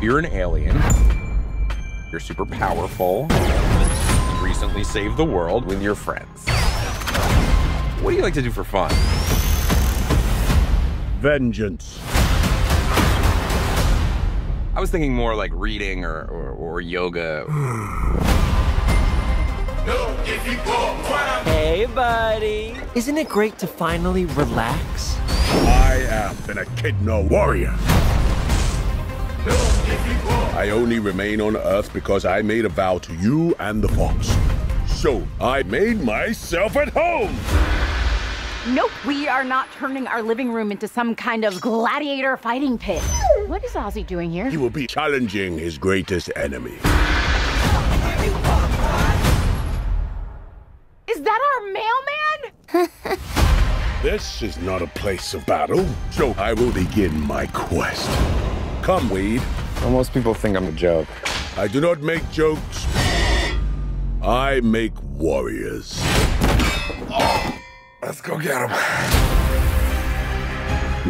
You're an alien. You're super powerful. You recently saved the world with your friends. What do you like to do for fun? Vengeance. I was thinking more like reading or, or, or yoga. Hey, buddy. Isn't it great to finally relax? I am an Echidna warrior. I only remain on Earth because I made a vow to you and the Fox. So I made myself at home. Nope, we are not turning our living room into some kind of gladiator fighting pit. What is Ozzy doing here? He will be challenging his greatest enemy. Is that our mailman? This is not a place of battle, so I will begin my quest. Come, Wade. Well, most people think I'm a joke. I do not make jokes. I make warriors. Ah, let's go get him.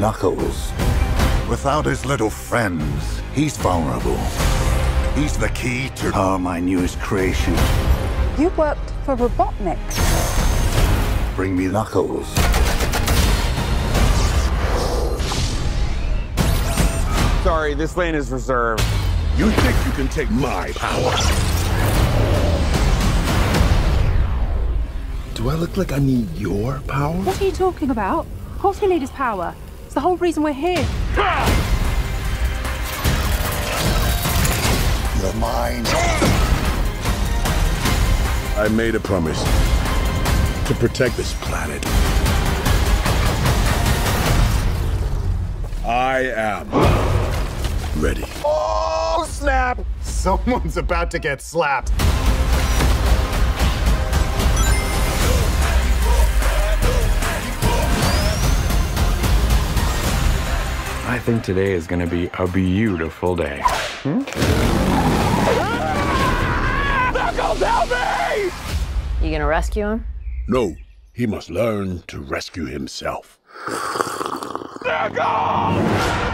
Knuckles. Without his little friends, he's vulnerable. He's the key to oh, my newest creation. You worked for Robotnik. Bring me Knuckles. Sorry, this lane is reserved. You think you can take my power? Do I look like I need your power? What are you talking about? Of course we need his power. It's the whole reason we're here. You're mine. I made a promise to protect this planet. I am ready. Oh, snap! Someone's about to get slapped. I think today is going to be a beautiful day. Knuckles, help me! You gonna rescue him? No, he must learn to rescue himself. Snuggle!